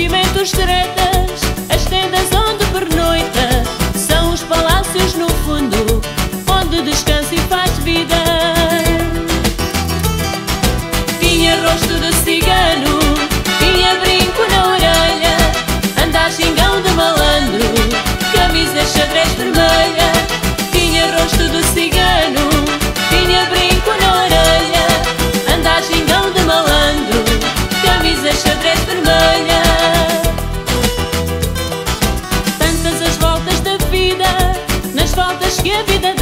Cimentos tretas, as tendas onde pernoita. São os palácios no fundo, onde descansa e faz vida. Tinha rosto de cigano vida